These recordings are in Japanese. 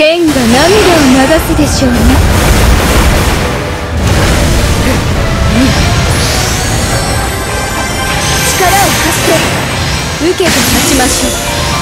剣が涙を流すでしょうね。力を貸して受けて立ちましょう。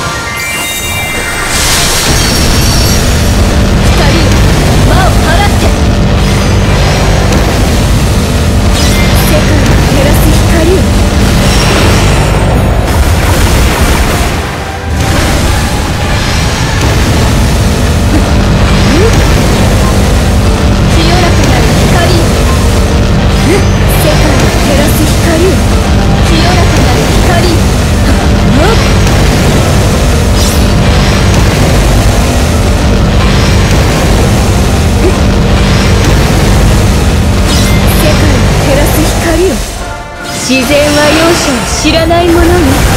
自然は容赦を知らないものよ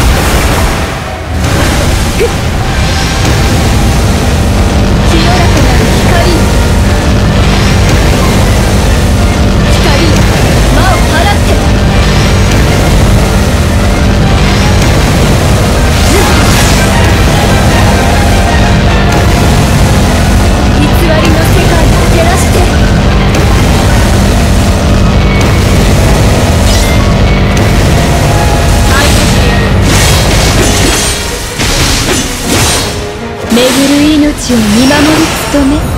巡る命を見守る務め。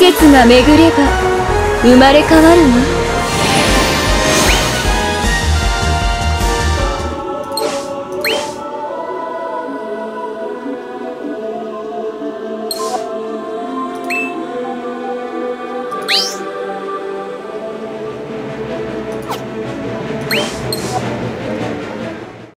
季節が巡れば生まれ変わるわ